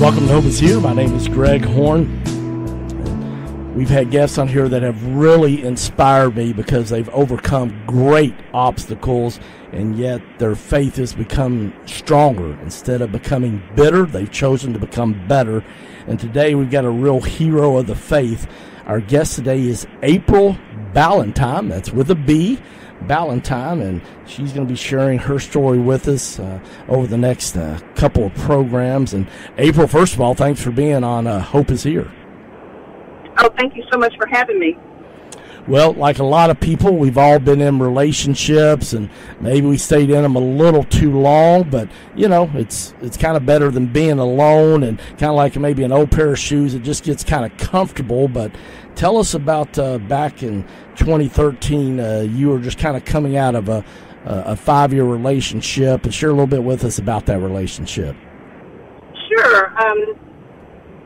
Welcome to Hope is Here. My name is Greg Horn. We've had guests on here that have really inspired me because they've overcome great obstacles and yet their faith has become stronger. Instead of becoming bitter, they've chosen to become better. And today we've got a real hero of the faith. Our guest today is April Ballentine. That's with a B. Ballentine, and she's going to be sharing her story with us uh, over the next uh, couple of programs. And April, first of all, thanks for being on uh, Hope is Here. Oh, thank you so much for having me. Well, like a lot of people, we've all been in relationships, and maybe we stayed in them a little too long. But you know, it's it's kind of better than being alone, and kind of like maybe an old pair of shoes. It just gets kind of comfortable. But tell us about uh, back in 2013. Uh, you were just kind of coming out of a a five year relationship, and share a little bit with us about that relationship. Sure. Um,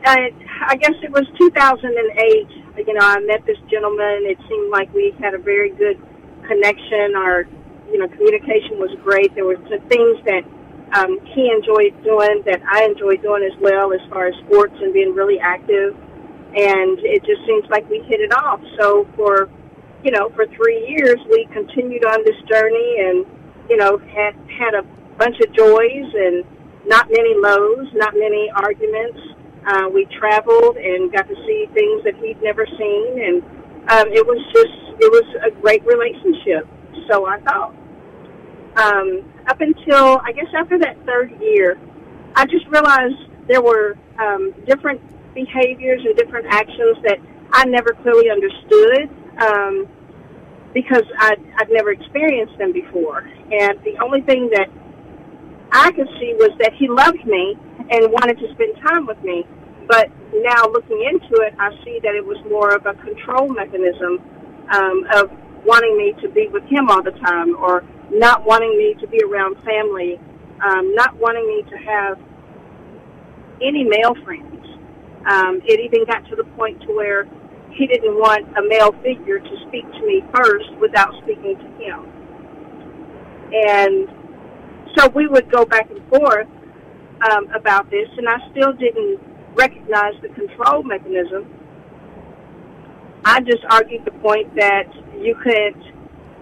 I, I guess it was 2008 you know, I met this gentleman. It seemed like we had a very good connection. Our, you know, communication was great. There were some things that um, he enjoyed doing that I enjoyed doing as well, as far as sports and being really active. And it just seems like we hit it off. So for, you know, for three years, we continued on this journey, and you know, had had a bunch of joys and not many lows, not many arguments uh, we traveled and got to see things that he'd never seen, and um, it was just it was a great relationship. So I thought. Um, up until I guess after that third year, I just realized there were um, different behaviors and different actions that I never clearly understood um, because I'd, I'd never experienced them before. And the only thing that I could see was that he loved me and wanted to spend time with me. But now looking into it, I see that it was more of a control mechanism um, of wanting me to be with him all the time or not wanting me to be around family, um, not wanting me to have any male friends. Um, it even got to the point to where he didn't want a male figure to speak to me first without speaking to him. And so we would go back and forth um, about this, and I still didn't recognize the control mechanism. I just argued the point that you can't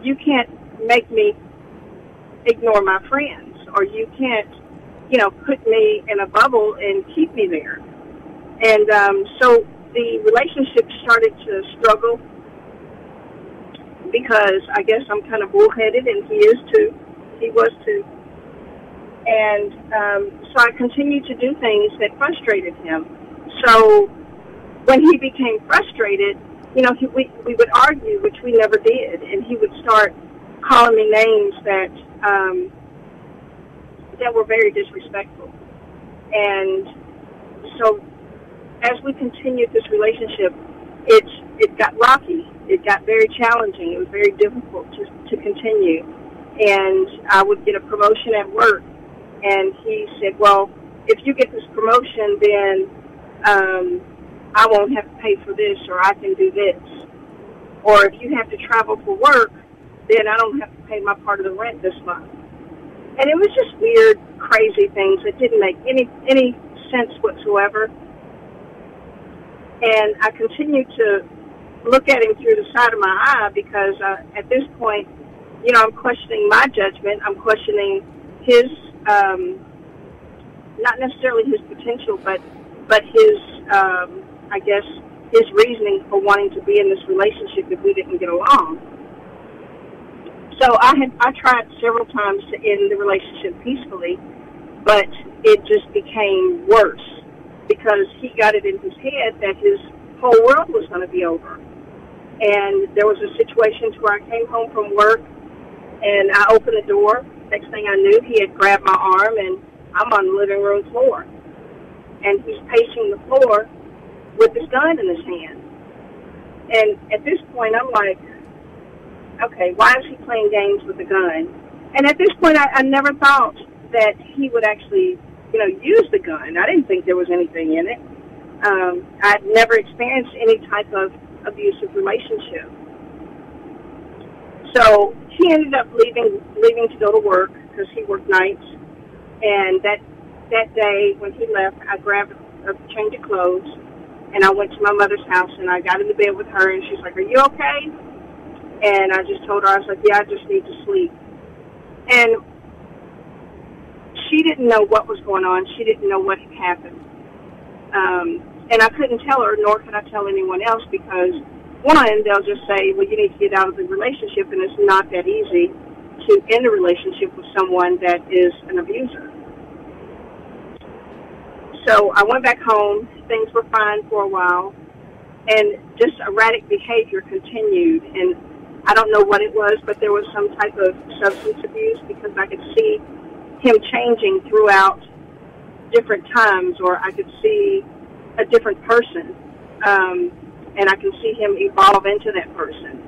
you can't make me ignore my friends, or you can't, you know, put me in a bubble and keep me there. And um, so the relationship started to struggle because I guess I'm kind of bullheaded, and he is too. He was too. And um, so I continued to do things that frustrated him. So when he became frustrated, you know, he, we, we would argue, which we never did, and he would start calling me names that um, that were very disrespectful. And so as we continued this relationship, it it got rocky. It got very challenging. It was very difficult to to continue. And I would get a promotion at work, and he said, "Well, if you get this promotion, then um, I won't have to pay for this, or I can do this." Or if you have to travel for work, then I don't have to pay my part of the rent this month. And it was just weird, crazy things that didn't make any any sense whatsoever. And I continued to look at him through the side of my eye because uh, at this point, you know, I'm questioning my judgment. I'm questioning his, um, not necessarily his potential, but but his, um, I guess, his reasoning for wanting to be in this relationship if we didn't get along. So I had I tried several times to end the relationship peacefully, but it just became worse because he got it in his head that his whole world was going to be over. And there was a situation where I came home from work and I opened the door. Next thing I knew, he had grabbed my arm and I'm on the living room floor. And he's pacing the floor with his gun in his hand. And at this point, I'm like, okay, why is he playing games with a gun? And at this point, I, I never thought that he would actually, you know, use the gun. I didn't think there was anything in it. Um, I'd never experienced any type of abusive relationship. So he ended up leaving, leaving to go to work because he worked nights, and that that day when he left, I grabbed a change of clothes and I went to my mother's house and I got into bed with her and she's like, "Are you okay?" And I just told her I was like, "Yeah, I just need to sleep." And she didn't know what was going on. She didn't know what had happened. Um, and I couldn't tell her, nor could I tell anyone else because one, they'll just say, "Well, you need to get out of the relationship," and it's not that easy to end a relationship with someone that is an abuser. So I went back home. Things were fine for a while, and just erratic behavior continued. And I don't know what it was, but there was some type of substance abuse because I could see him changing throughout different times, or I could see a different person, um, and I can see him evolve into that person.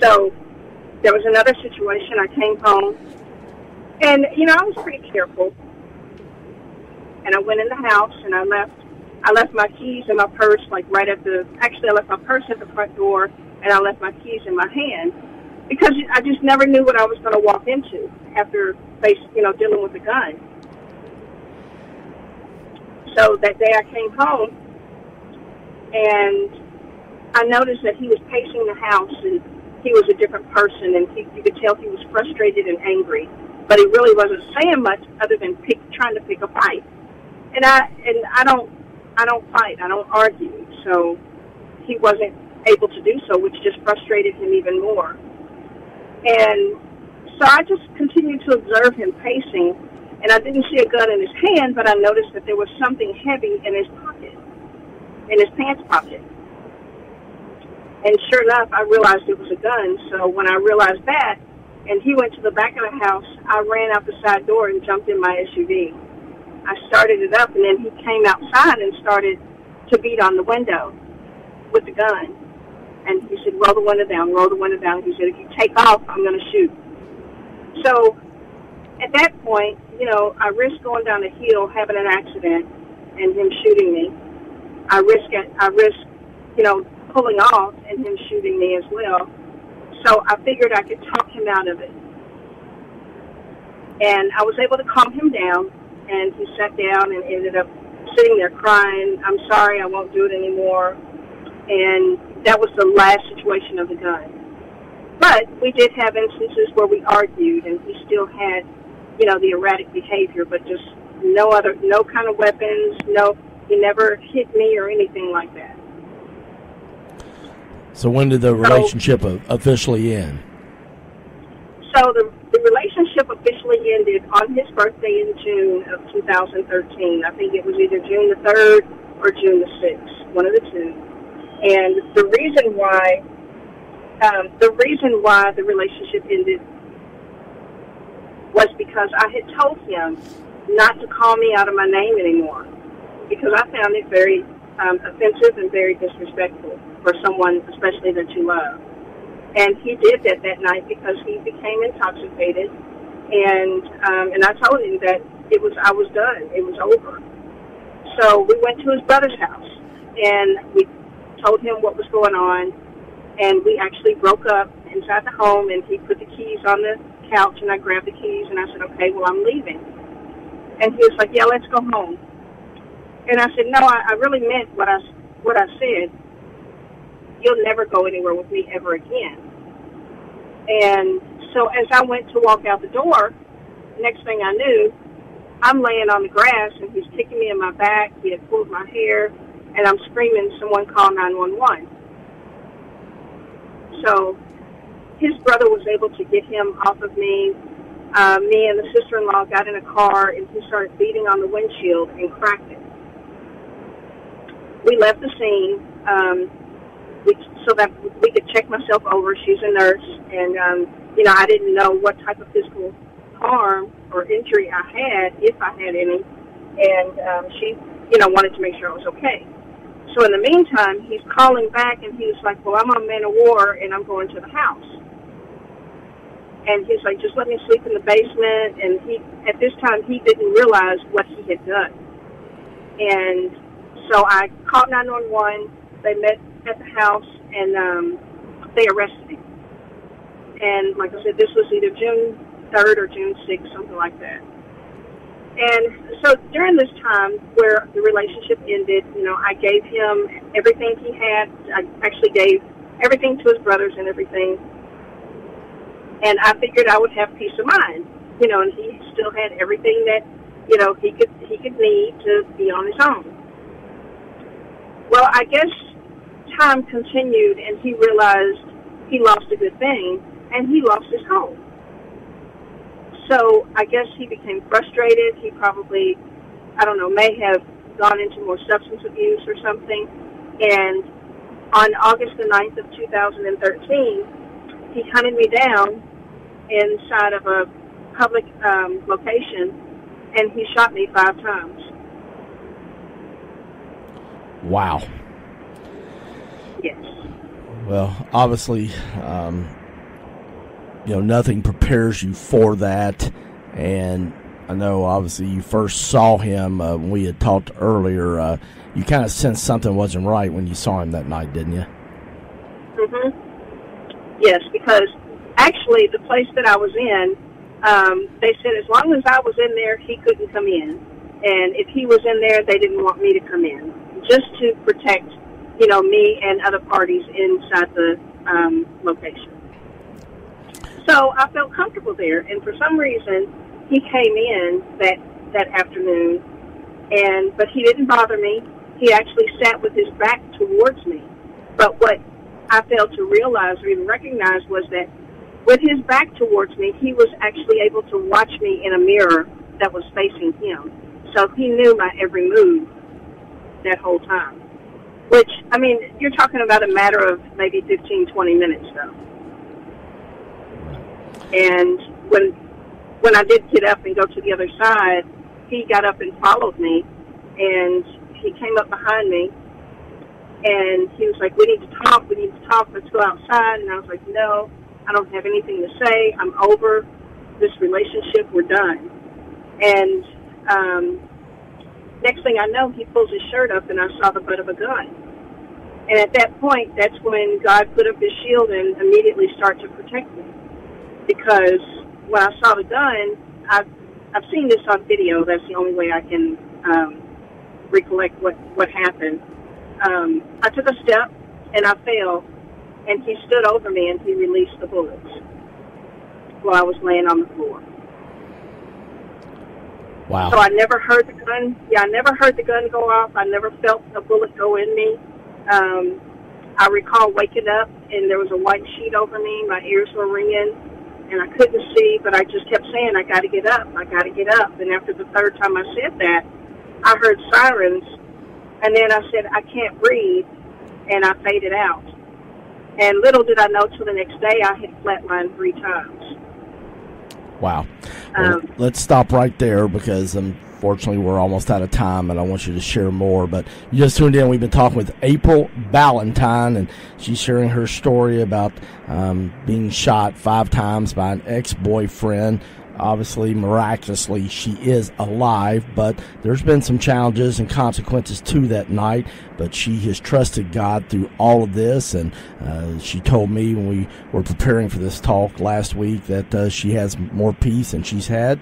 So there was another situation. I came home, and you know I was pretty careful, and I went in the house and I left. I left my keys in my purse, like right at the. Actually, I left my purse at the front door, and I left my keys in my hand because I just never knew what I was going to walk into after face, you know, dealing with a gun. So that day I came home, and I noticed that he was pacing the house and he was a different person, and he, you could tell he was frustrated and angry. But he really wasn't saying much other than pick, trying to pick a fight. And I and I don't I don't fight. I don't argue. So he wasn't able to do so, which just frustrated him even more. And so I just continued to observe him pacing, and I didn't see a gun in his hand, but I noticed that there was something heavy in his pocket, in his pants pocket. And sure enough, I realized it was a gun. So when I realized that, and he went to the back of the house, I ran out the side door and jumped in my SUV. I started it up, and then he came outside and started to beat on the window with the gun. And he said, roll the window down, roll the window down. He said, if you take off, I'm going to shoot. So at that point, you know, I risked going down the hill, having an accident, and him shooting me. I risk it. I risk, you know, pulling off and him shooting me as well. So I figured I could talk him out of it. And I was able to calm him down, and he sat down and ended up sitting there crying, I'm sorry, I won't do it anymore. And that was the last situation of the gun. But we did have instances where we argued, and he still had, you know, the erratic behavior, but just no other, no kind of weapons, no, he never hit me or anything like that. So when did the relationship so, officially end? So the, the relationship officially ended on his birthday in June of 2013. I think it was either June the 3rd or June the 6th, one of the two. And the reason why, um, the reason why the relationship ended was because I had told him not to call me out of my name anymore because I found it very um, offensive and very disrespectful for someone, especially that you love. And he did that that night because he became intoxicated, and um, and I told him that it was I was done, it was over. So we went to his brother's house, and we told him what was going on, and we actually broke up inside the home, and he put the keys on the couch, and I grabbed the keys, and I said, okay, well I'm leaving. And he was like, yeah, let's go home. And I said, no, I, I really meant what I what I said you'll never go anywhere with me ever again. And so as I went to walk out the door, next thing I knew, I'm laying on the grass and he's kicking me in my back. He had pulled my hair and I'm screaming, someone call 911. So his brother was able to get him off of me. Uh, me and the sister-in-law got in a car and he started beating on the windshield and cracked it. We left the scene. Um, we, so that we could check myself over. She's a nurse, and um, you know, I didn't know what type of physical harm or injury I had, if I had any, and um, she, you know, wanted to make sure I was okay. So in the meantime, he's calling back, and he was like, "Well, I'm on Man o' War, and I'm going to the house." And he's like, "Just let me sleep in the basement." And he, at this time, he didn't realize what he had done. And so I called 911. They met at the house and um, they arrested him. And like I said, this was either June 3rd or June 6th, something like that. And so during this time where the relationship ended, you know, I gave him everything he had. I actually gave everything to his brothers and everything. And I figured I would have peace of mind, you know, and he still had everything that, you know, he could he could need to be on his own. Well, I guess time continued and he realized he lost a good thing and he lost his home. So I guess he became frustrated. He probably, I don't know, may have gone into more substance abuse or something. And on August the 9th of 2013, he hunted me down inside of a public um, location and he shot me five times. Wow. Yes. Well, obviously, um, you know, nothing prepares you for that. And I know, obviously, you first saw him uh, when we had talked earlier. Uh, you kind of sensed something wasn't right when you saw him that night, didn't you? Mhm. Yes, because actually, the place that I was in, um, they said as long as I was in there, he couldn't come in, and if he was in there, they didn't want me to come in, just to protect, you know, me and other parties inside the um, location. So I felt comfortable there, and for some reason, he came in that that afternoon, and but he didn't bother me. He actually sat with his back towards me. But what I failed to realize or even recognize was that with his back towards me, he was actually able to watch me in a mirror that was facing him. So he knew my every move that whole time. Which, I mean, you're talking about a matter of maybe 15, 20 minutes, though. And when when I did get up and go to the other side, he got up and followed me, and he came up behind me, and he was like, "We need to talk. We need to talk. Let's go outside." And I was like, "No, I don't have anything to say. I'm over this relationship. We're done." And um, next thing I know, he pulls his shirt up, and I saw the butt of a gun. And at that point, that's when God put up His shield and immediately started to protect me because when I saw the gun, I've I've seen this on video. That's the only way I can um, recollect what what happened. Um, I took a step and I fell, and he stood over me and he released the bullets while I was laying on the floor. Wow. So I never heard the gun. Yeah, I never heard the gun go off. I never felt a bullet go in me. Um, I recall waking up and there was a white sheet over me. My ears were ringing and I couldn't see, but I just kept saying, I got to get up, I got to get up. And after the third time I said that, I heard sirens, and then I said, I can't breathe, and I faded out. And little did I know till the next day I had flatlined three times. Wow. Well, Um, let's stop right there because unfortunately we're almost out of time and I want you to share more. But you just tuned in. We've been talking with April Ballentine and she's sharing her story about um, being shot five times by an ex boyfriend. Obviously, miraculously, she is alive, but there's been some challenges and consequences to that night. But she has trusted God through all of this, and uh, she told me when we were preparing for this talk last week that uh, she has more peace than she's had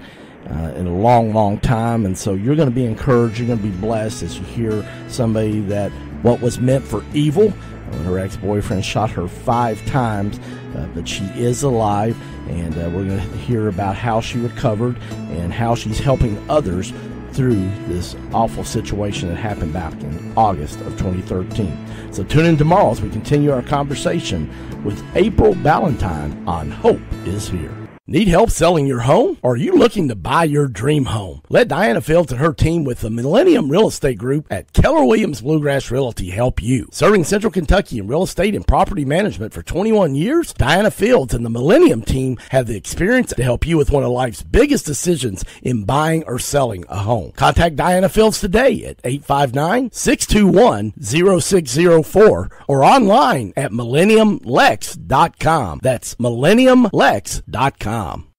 uh, in a long, long time. And so you're going to be encouraged, you're going to be blessed as you hear somebody that what was meant for evil. When her ex boyfriend shot her five times, uh, but she is alive, and uh, we're going to hear about how she recovered and how she's helping others through this awful situation that happened back in August of 2013. So tune in tomorrow as we continue our conversation with April Ballentine on Hope is Here. Need help selling your home? Or are you looking to buy your dream home? Let Diana Fields and her team with the Millennium Real Estate Group at Keller Williams Bluegrass Realty help you. Serving Central Kentucky in real estate and property management for 21 years, Diana Fields and the Millennium team have the experience to help you with one of life's biggest decisions in buying or selling a home. Contact Diana Fields today at 859-621-0604 or online at millenniumlex.com. That's millenniumlex.com com.